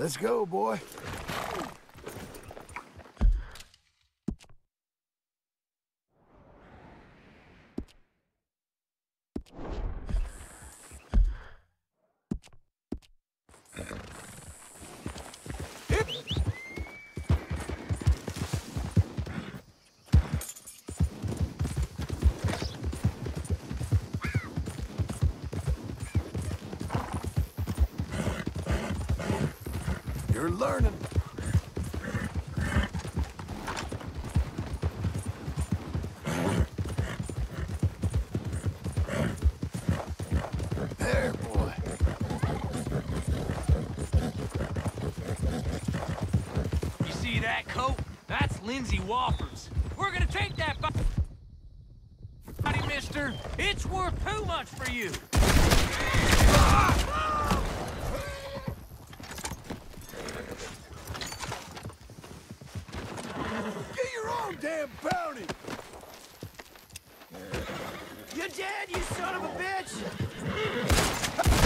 Let's go, boy. Learning. There, boy. You see that coat? That's Lindsay Wofford's. We're gonna take that body, mister. It's worth too much for you. Get your own damn bounty! You dead, you son of a bitch?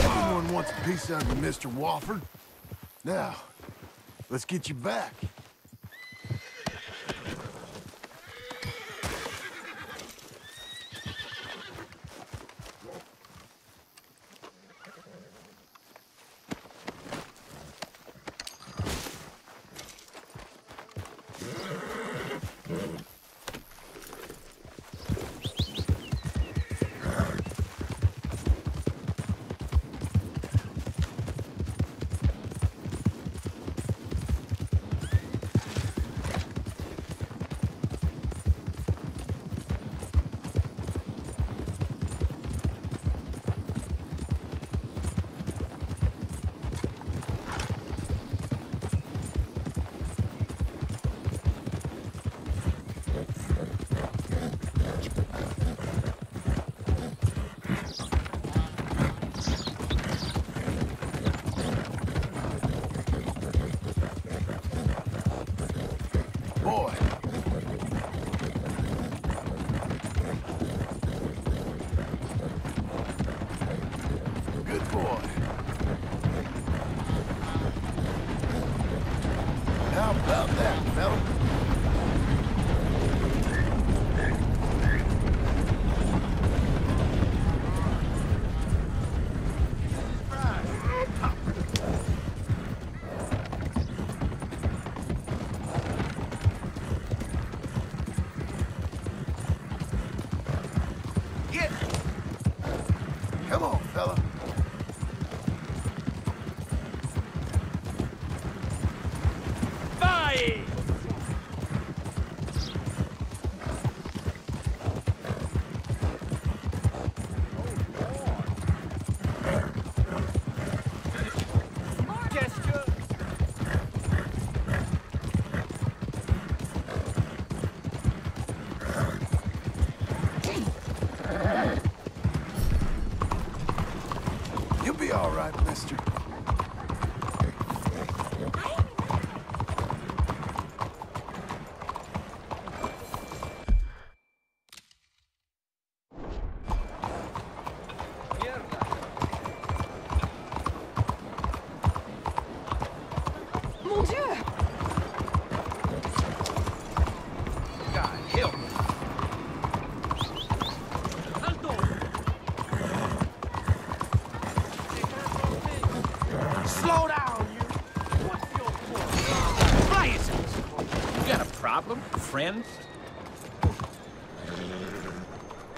Everyone wants a piece of you, Mr. Wofford. Now, let's get you back.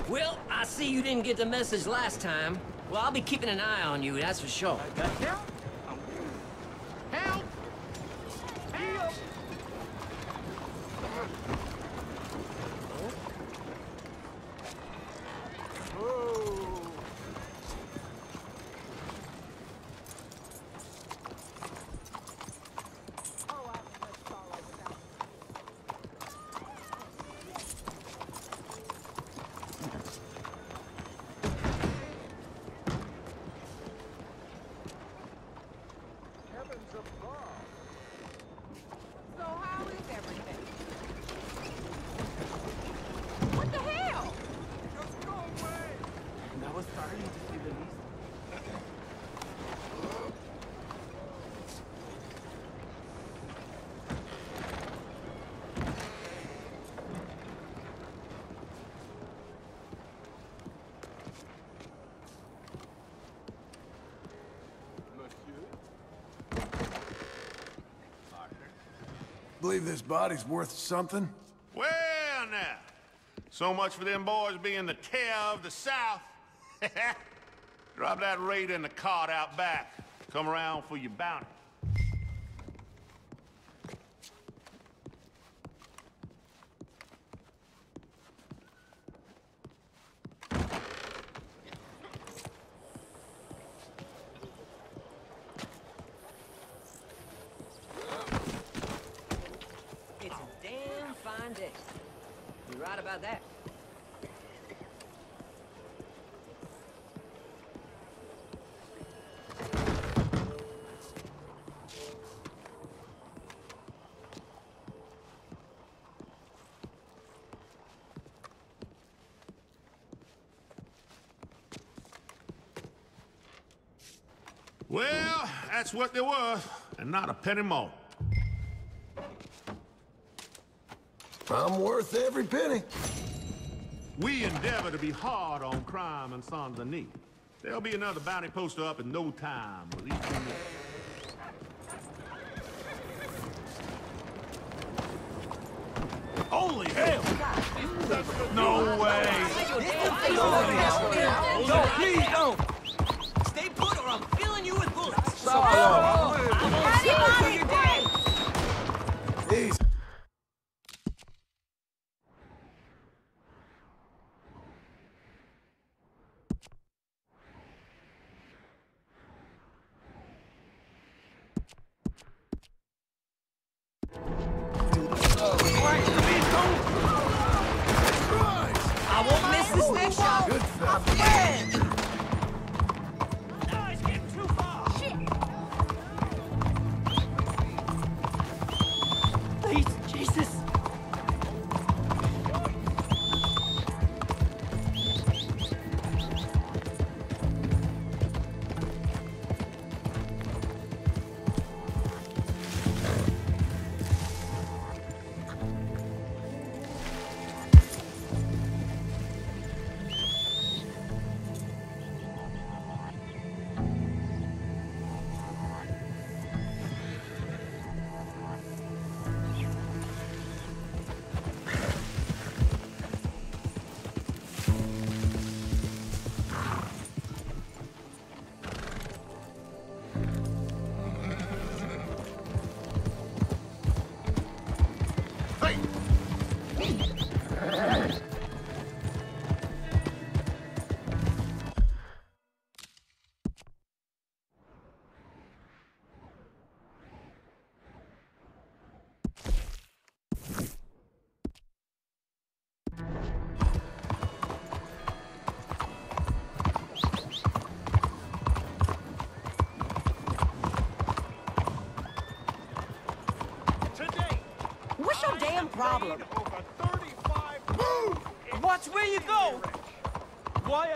Well, I see you didn't get the message last time. Well, I'll be keeping an eye on you, that's for sure. This body's worth something? Well, now. So much for them boys being the terror of the South. Drop that raider in the cart out back. Come around for your bounty. It's a damn fine day. You're right about that. Well, that's what there was, and not a penny more. I'm worth every penny. We endeavor to be hard on crime and sans need. There'll be another bounty poster up in no time, believe me. Holy hell! No way! No, please don't! Bullets. Easy. Problem? over 35 Move! Watch where you go! Why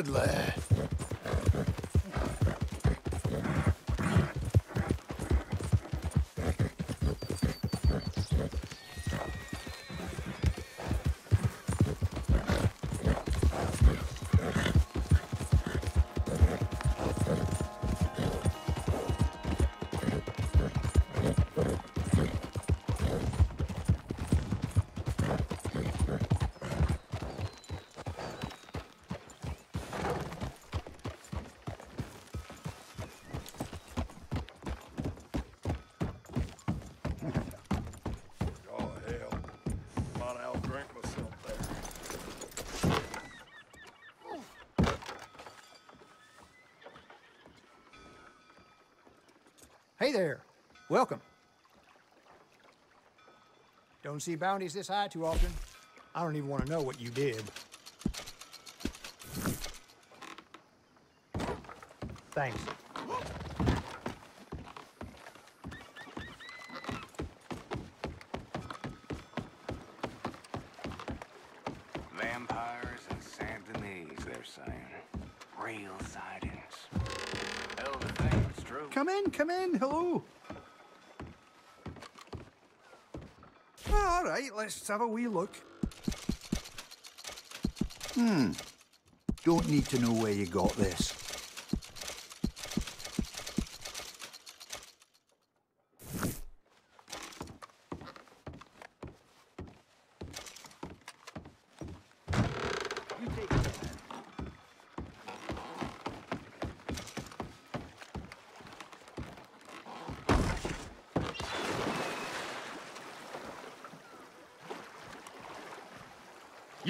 Good lad. Hey there. Welcome. Don't see bounties this high too often. I don't even want to know what you did. Thanks. Let's have a wee look. Hmm. Don't need to know where you got this.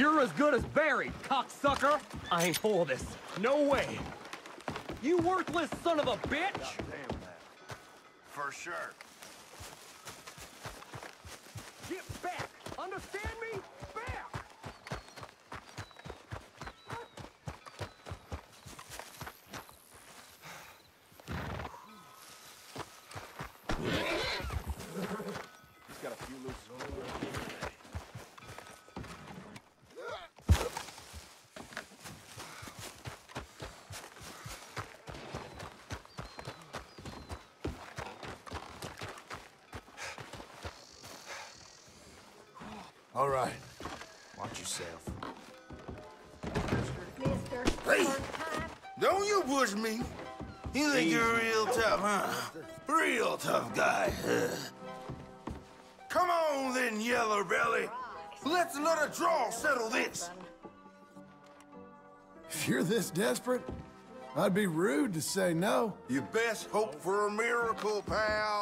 You're as good as cocksucker! I ain't for this. No way! You worthless son of a bitch! Damn that. For sure. Get back! Understand me? Back! He's got a few loose All right. Watch yourself. Hey! Don't you push me. You think you're real tough, huh? Real tough guy. Come on then, Yellow Belly. Let's let a draw settle this. If you're this desperate, I'd be rude to say no. You best hope for a miracle, pal.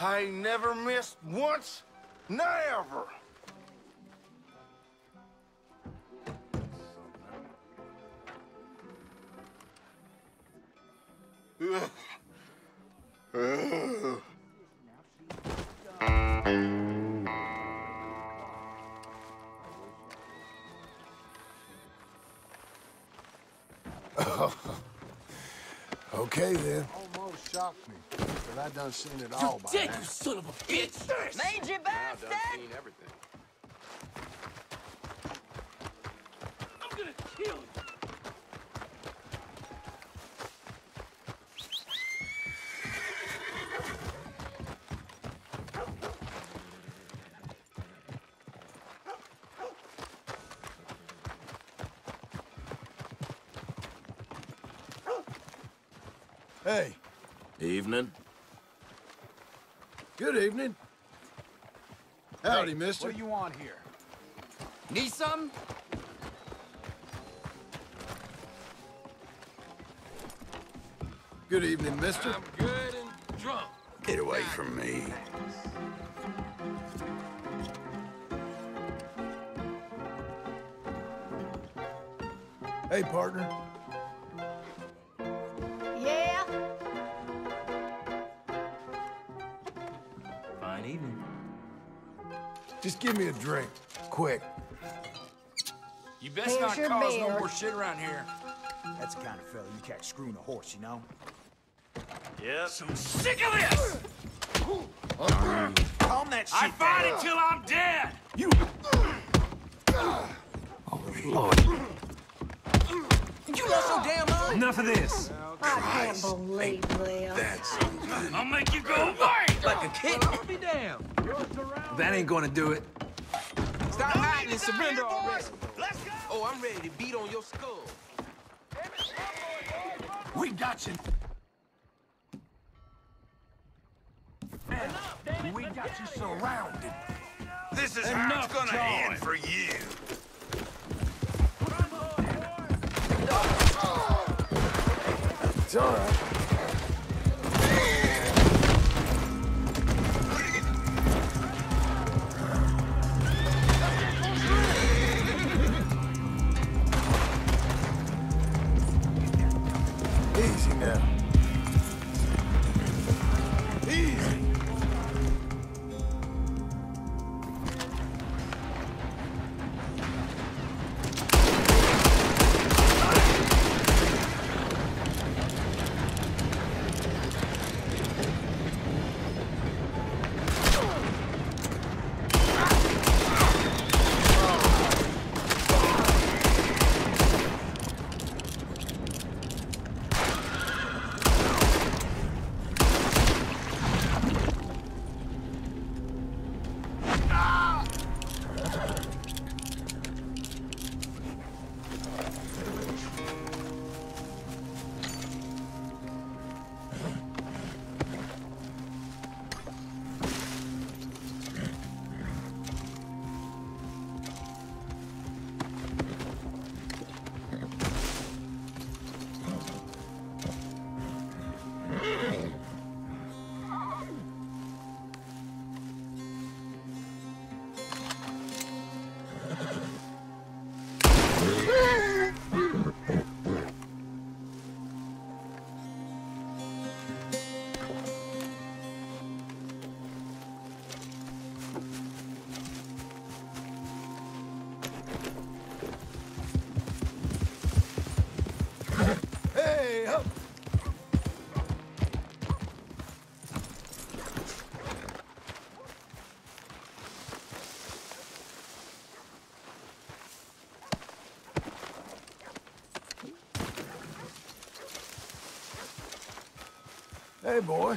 I never missed once, never. I done seen it all by Dick, now. you son of a bitch! Mangy bastard! everything. I'm gonna kill you! Hey, Evening. good evening. Howdy, mister. What do you want here? Need something? Good evening, mister. I'm good and drunk. Get away from me. Hey, partner. Just give me a drink, quick. You best Here's not your cause no more shit around here. That's the kind of fella you catch screwing a horse, you know? Yep. Sick of this! Calm that shit I fight until I'm dead! You, Oh, Lord. You lost your damn mind? Enough of this. I can't believe this. That's I'll make you go away. Like a kid? Be damned. That ain't gonna do it. Stop hiding and surrender already. Let's go. Oh, I'm ready to beat on your skull. We got you. We got you surrounded. This is how it's gonna end for you. It's all right. Hey, Hey, boy.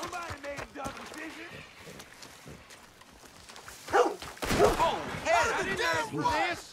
Somebody made a dumb decision. Oh, hell, I didn't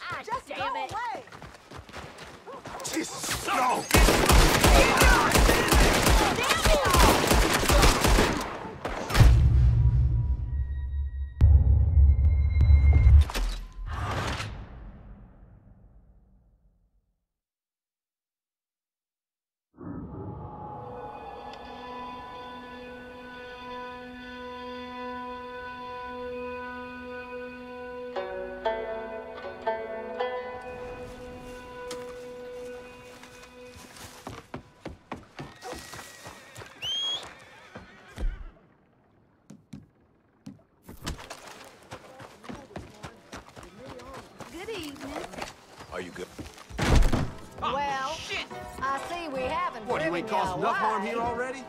haven't What, you driven ain't caused enough harm here already?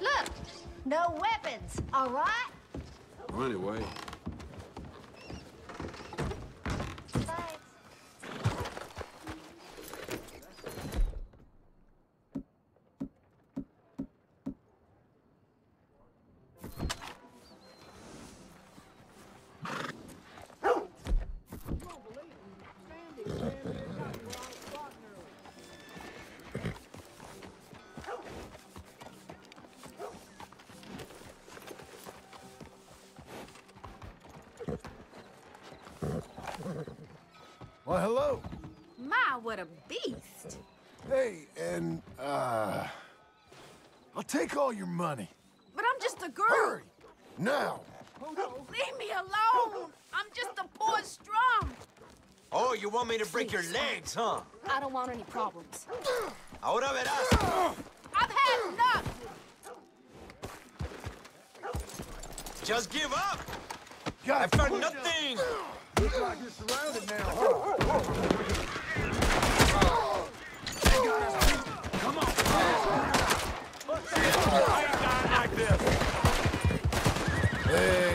Look, no weapons, all right? Well, anyway. All your money. But I'm just a girl. Hurry! Now! Leave me alone! I'm just a poor strum! Oh, you want me to break your legs, huh? I don't want any problems. Ahora verás. I've had enough! Just give up. God, I've got nothing. Looks like you're surrounded now, huh? Hey,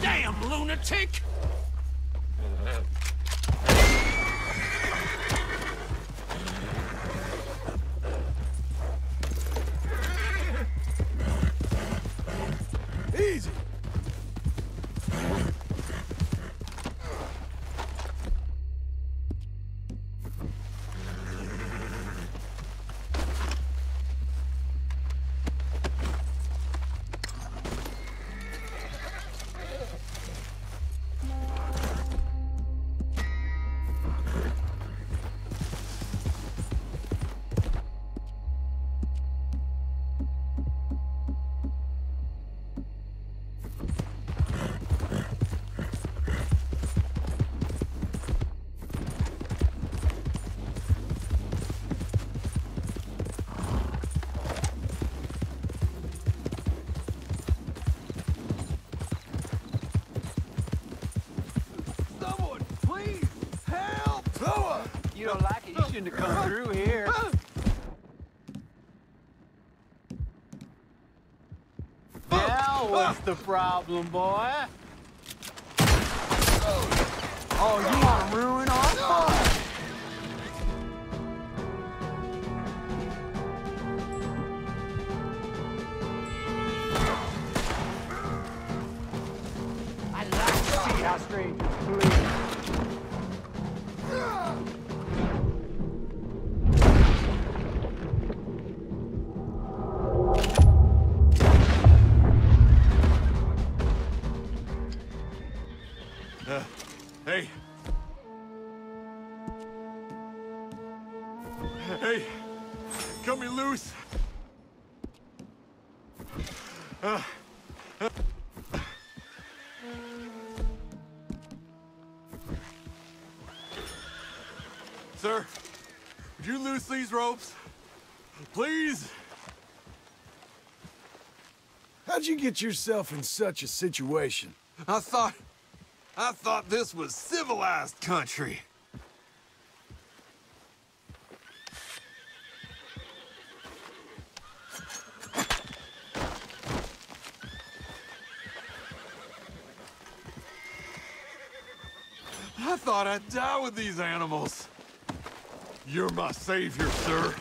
Damn lunatic! The problem, boy? Oh, you want to ruin How'd you get yourself in such a situation? I thought... I thought this was civilized country. I thought I'd die with these animals. You're my savior, sir.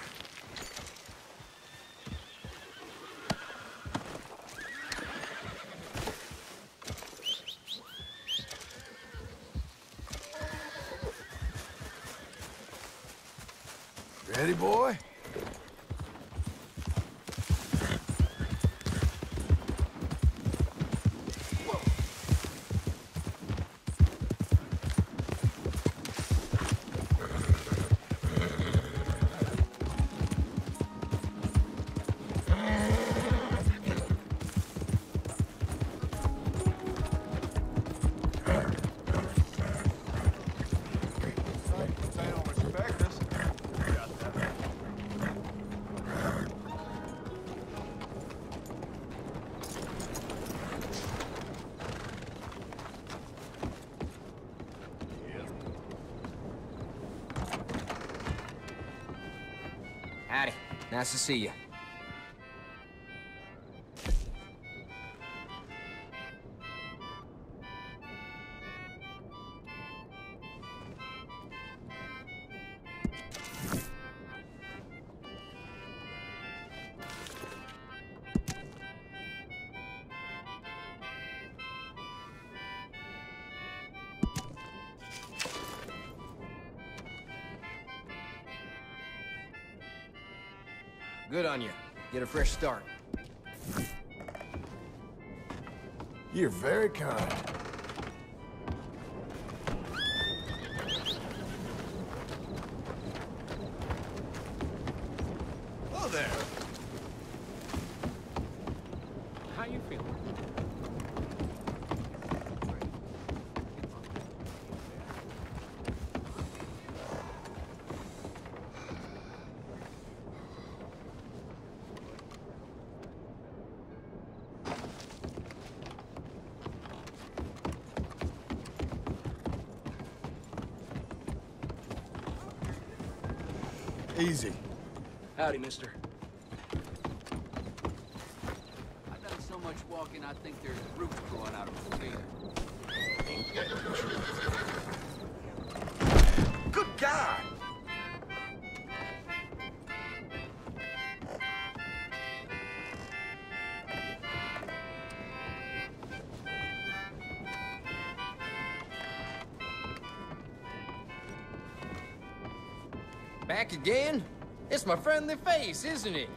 Nice to see you. Good on you. Get a fresh start. You're very kind. Howdy, mister. I've done so much walking, I think there's roots growing out of my feet. Good God! Back again? It's my friendly face, isn't it?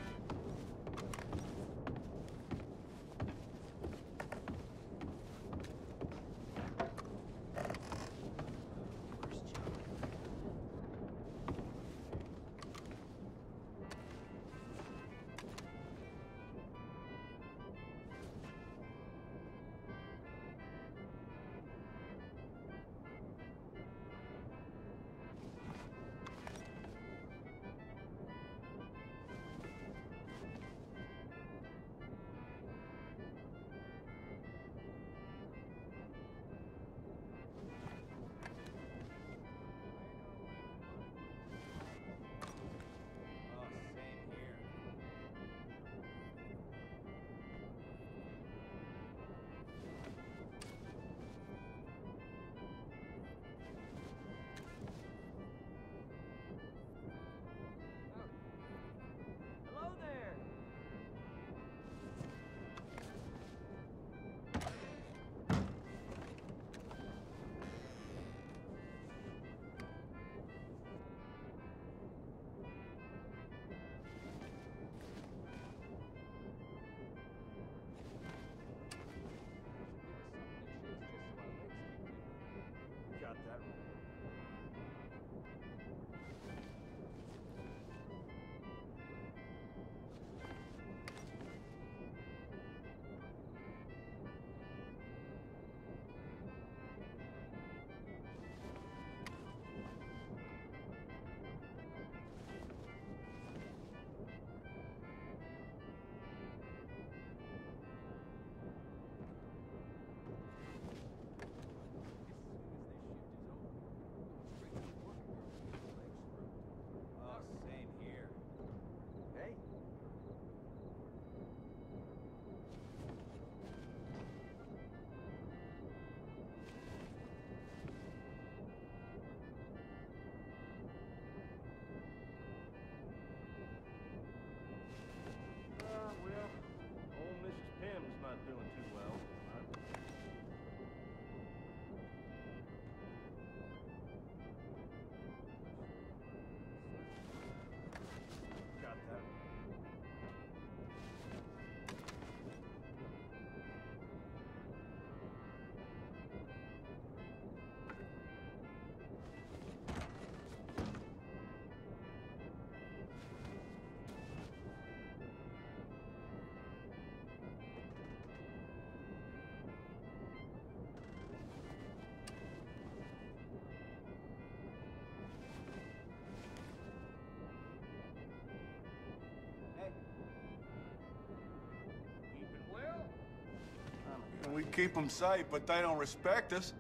Keep them safe, but they don't respect us.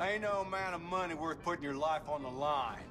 Ain't no amount of money worth putting your life on the line.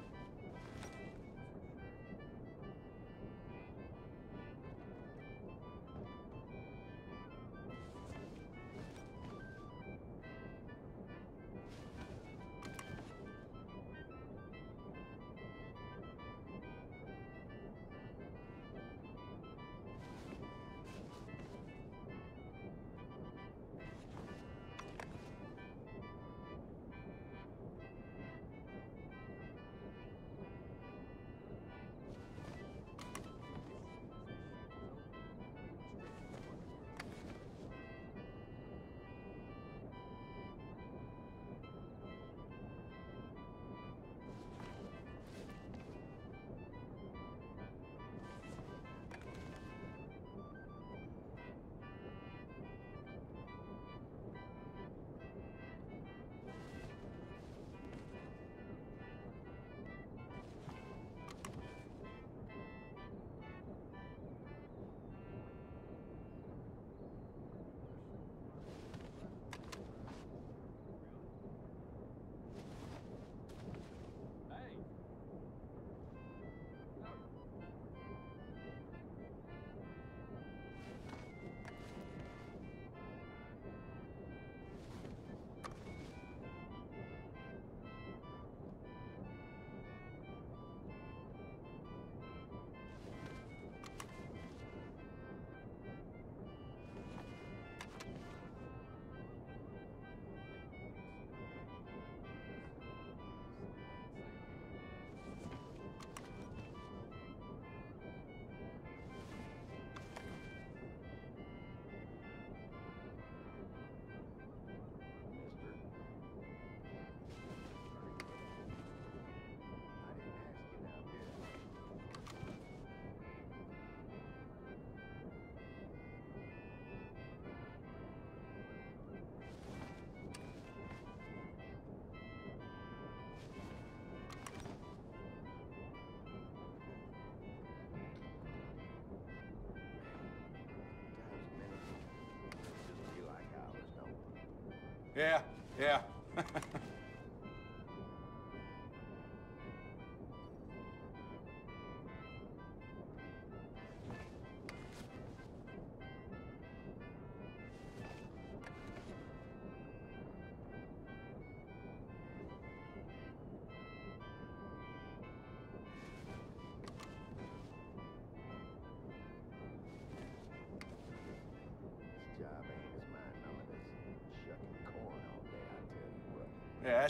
Yeah, yeah.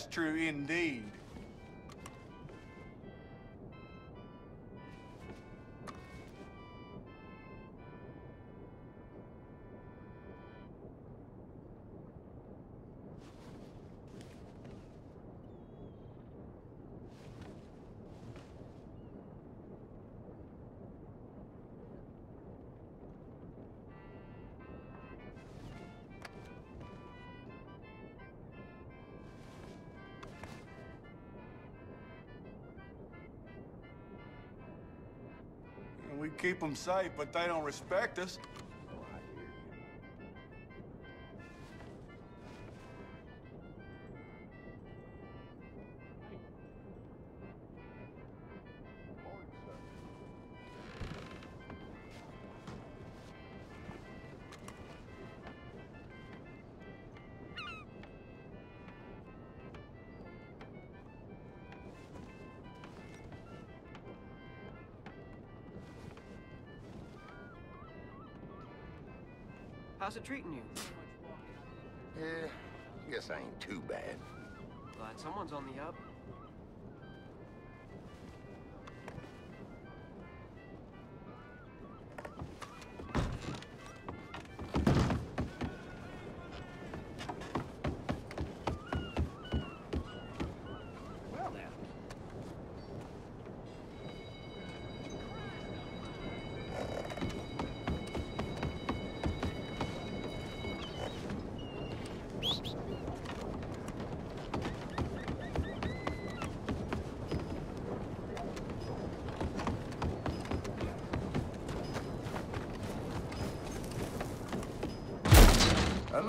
that's true indeed. Keep them safe, but they don't respect us. How's it treating you? Yeah, guess I ain't too bad. Glad someone's on the up.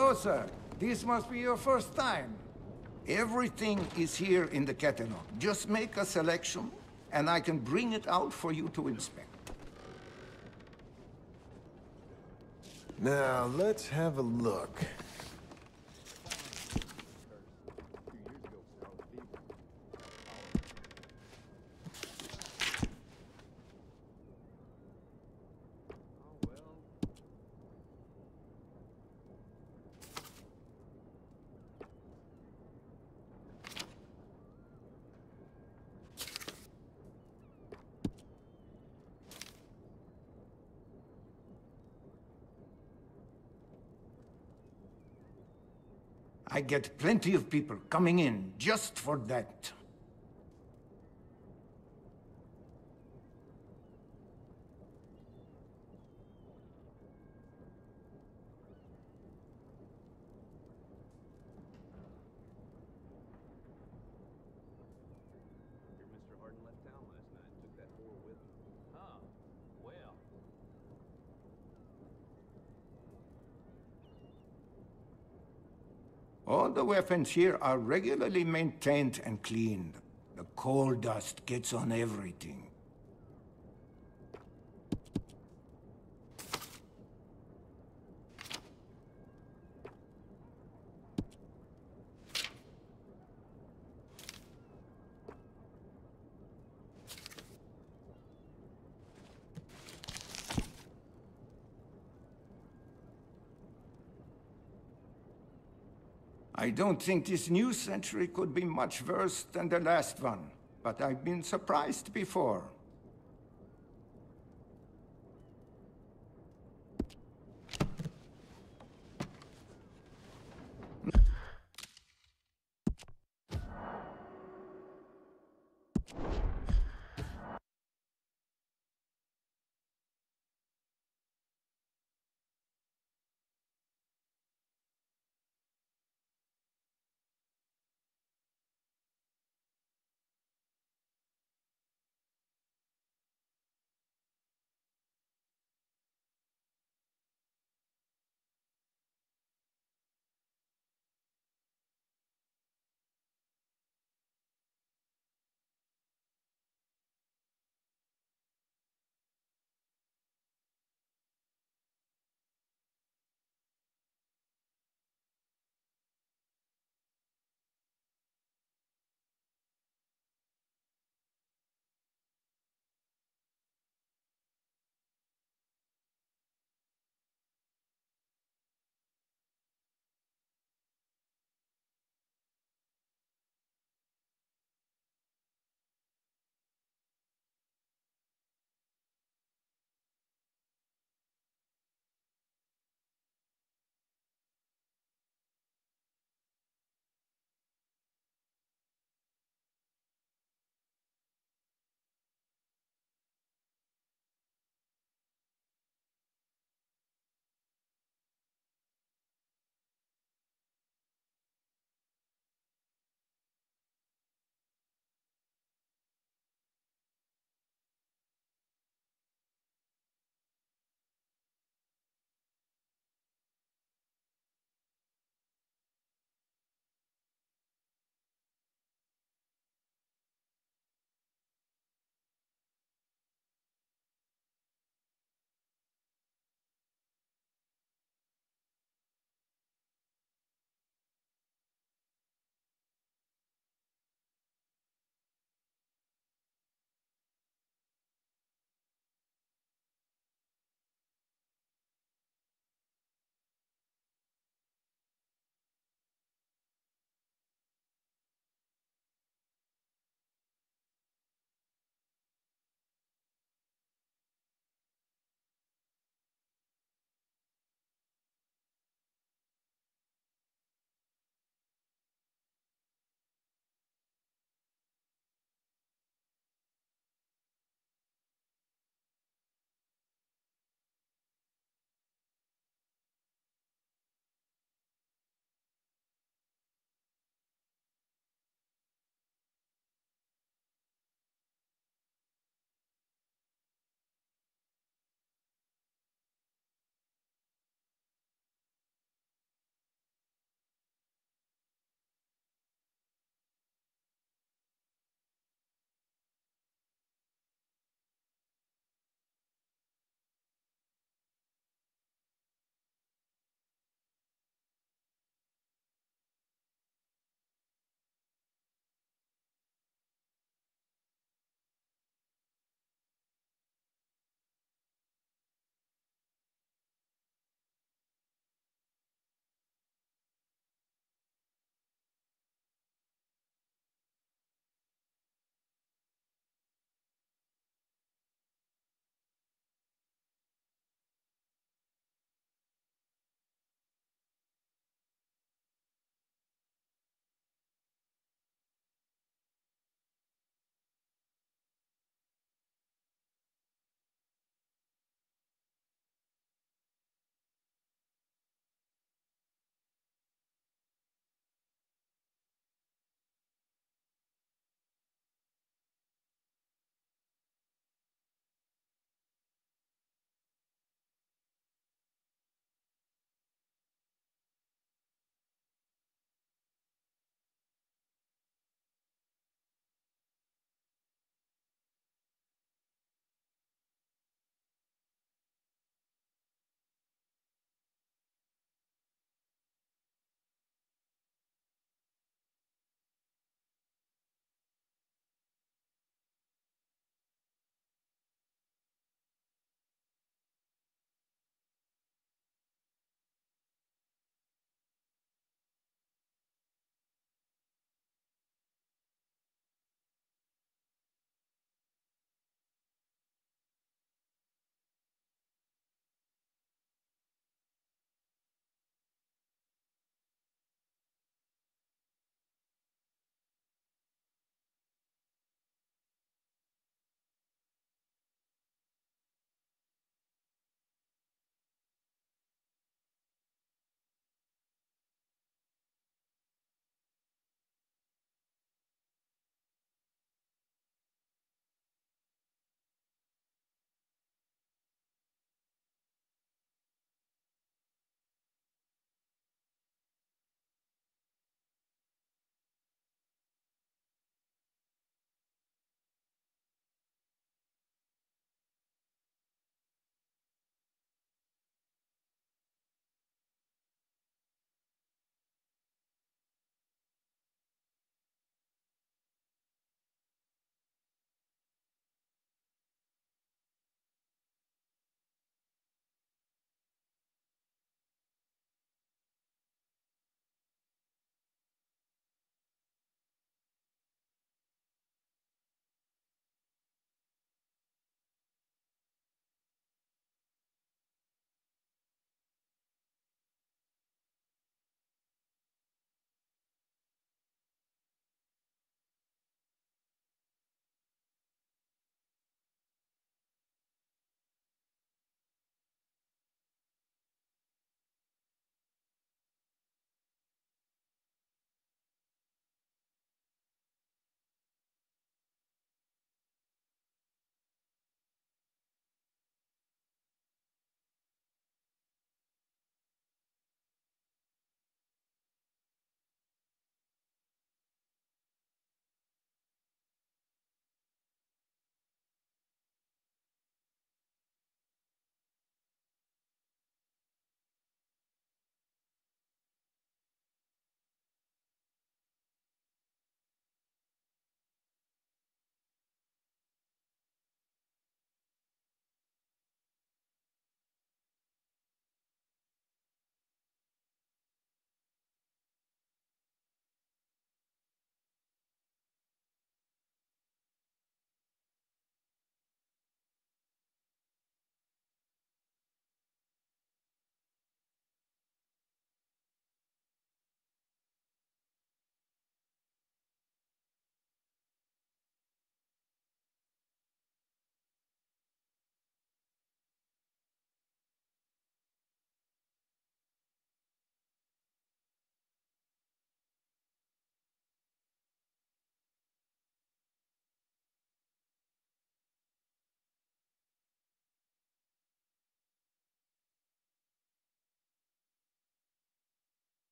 Hello, sir. This must be your first time. Everything is here in the catalog. Just make a selection, and I can bring it out for you to inspect. Now, let's have a look. I get plenty of people coming in just for that. Mr. Harden left town last night and took that whore with him. Huh. Well. All the weapons here are regularly maintained and cleaned. The coal dust gets on everything. I don't think this new century could be much worse than the last one, but I've been surprised before.